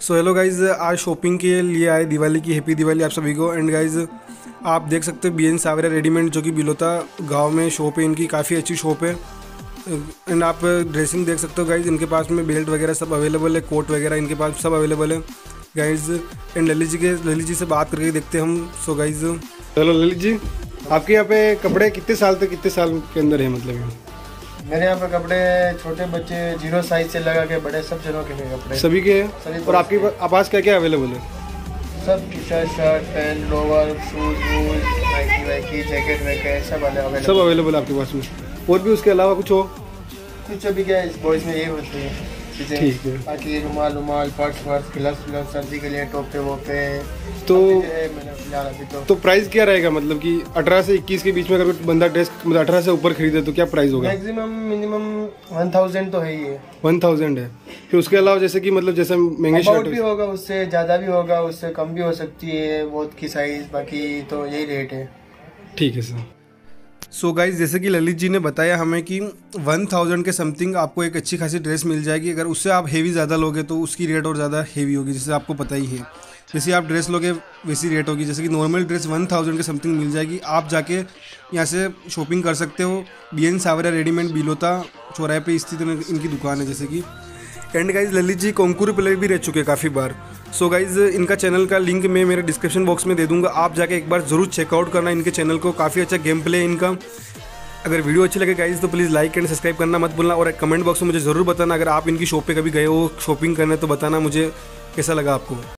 सो hello guys आज shopping के लिए आए दिवाली की हैप्पी दिवाली आप सभी को। एंड गाइज़ आप देख सकते हो बी एन सावरा रेडीमेड जो कि बिलोता गाँव में शॉप है, इनकी काफ़ी अच्छी शॉप है। एंड आप ड्रेसिंग देख सकते हो गाइज़ इनके पास में बेल्ट वगैरह सब अवेलेबल है कोट वगैरह इनके पास सब अवेलेबल है। गाइज़ एंड ललित जी के ललित जी से बात करके देखते हम। So guys hello Lalit ji, आपके यहाँ पे कपड़े कितने साल तक कितने साल के अंदर है मतलब? ये? मेरे यहाँ पर कपड़े छोटे बच्चे ज़ीरो साइज़ से लगा के बड़े सब जनों के हैं कपड़े। सभी के? सभी और आपके पास क्या क्या अवेलेबल है? सब T shirt shirt pant lower shoes whose Nike वाइकी जैकेट वैकेट सब अवेलेबल सब अवेलेबल आपके पास में। और भी उसके अलावा कुछ हो कुछ अभी क्या है बॉयज़ में ये होती है। चीज़ें है। बाकी रुमाल रुमाल पर्स वर्स ग्लव्स ग्लव्स सर्दी के लिए टोपे वोपे तो- सब चीज़ें मैंने फ़िलहाल अभी तो। तो प्राइस क्या रहेगा? मतलब कि 18 से 21 के बीच में अगर बंदा ड्रेस मतलब 18 से ऊपर खरीदे तो क्या प्राइस होगा? मैक्सिमम मिनिमम वन थाउज़ेंड तो है ही है। वन थाउज़ेंड है। फिर उसके अलावा जैसे कि मतलब जैसे महँगे शर्ट भी होगा उससे ज़्यादा भी होगा उससे कम भी हो सकती है बहुत की साइज़ बाकी तो यही रेट है। ठीक है सर सो so गाइज़ जैसे कि ललित जी ने बताया हमें कि वन थाउज़ेंड के समथिंग आपको एक अच्छी खासी ड्रेस मिल जाएगी। अगर उससे आप हेवी ज़्यादा लोगे तो उसकी रेट और ज़्यादा हेवी होगी, जैसे आपको पता ही है। जैसे आप ड्रेस लोगे, वैसी रेट होगी। जैसे कि नॉर्मल ड्रेस वन थाउज़ेंड के समथिंग मिल जाएगी। आप जाके यहाँ से शॉपिंग कर सकते हो। B N Sawra readymade Bilota चौराहे पे स्थित इनकी दुकान है, जैसे कि। एंड गाइज़ ललित जी कोंकुर प्लेयर भी रह चुके काफ़ी बार। सो so गाइज़ इनका चैनल का लिंक मैं मेरे डिस्क्रिप्शन बॉक्स में दे दूँगा। आप जाके एक बार ज़रूर चेकआउट करना इनके चैनल को। काफ़ी अच्छा गेम प्ले इनका। अगर वीडियो अच्छी लगे गाइज़ तो प्लीज़ लाइक एंड सब्सक्राइब करना मत भूलना। और कमेंट बॉक्स में मुझे ज़रूर बताना, अगर आप इनकी शॉप पे कभी गए हो शॉपिंग करने तो बताना मुझे कैसा लगा आपको।